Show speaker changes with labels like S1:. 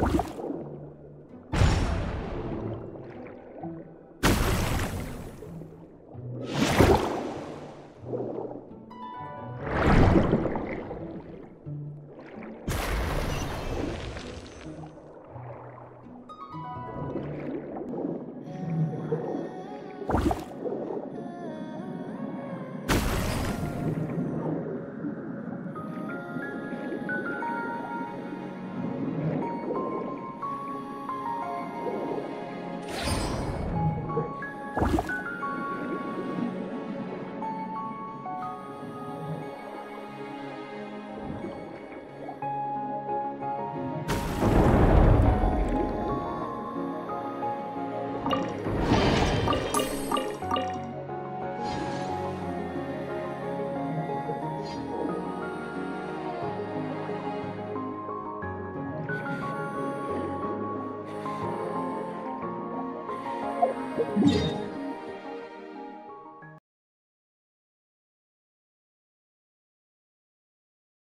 S1: you Yeah.